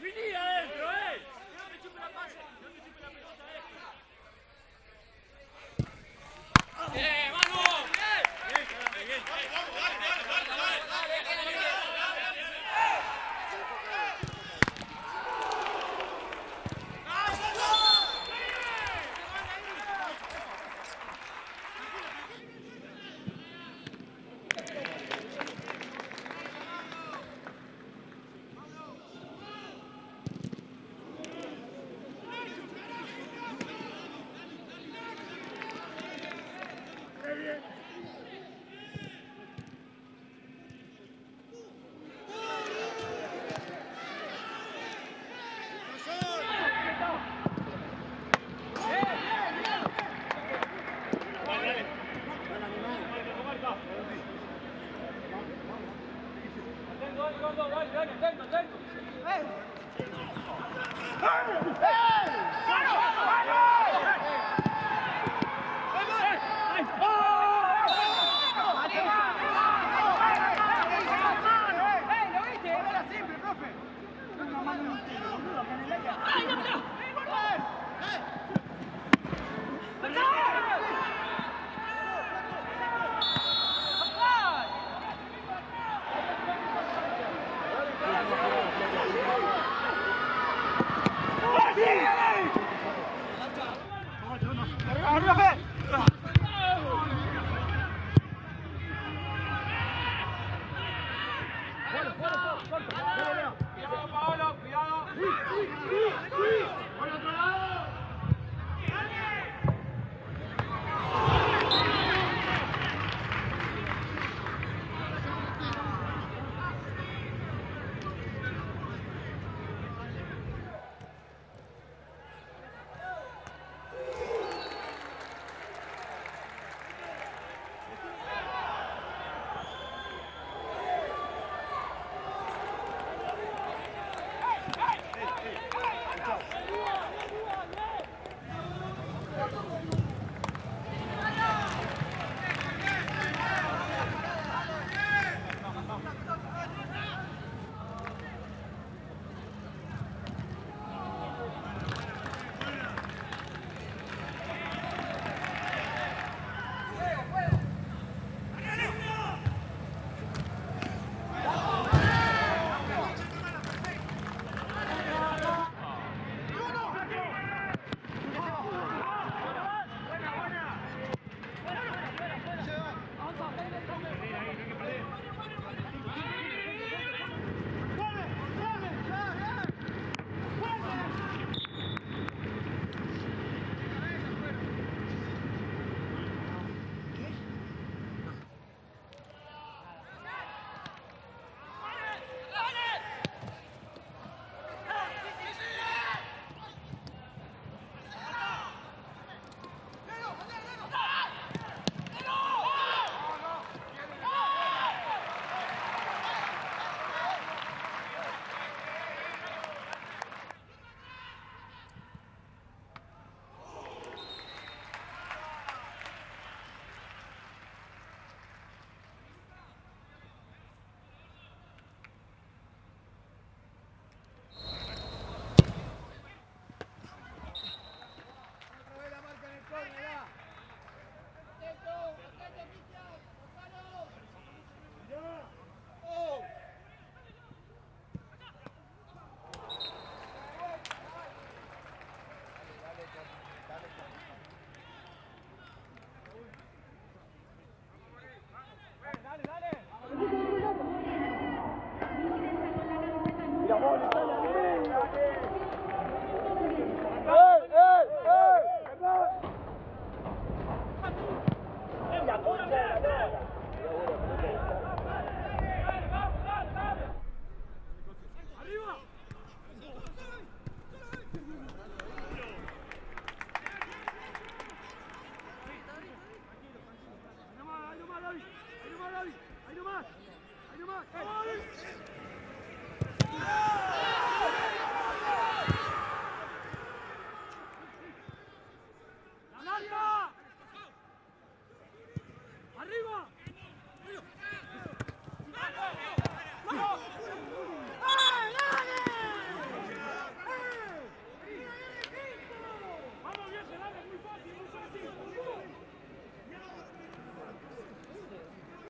是敌人。Hey!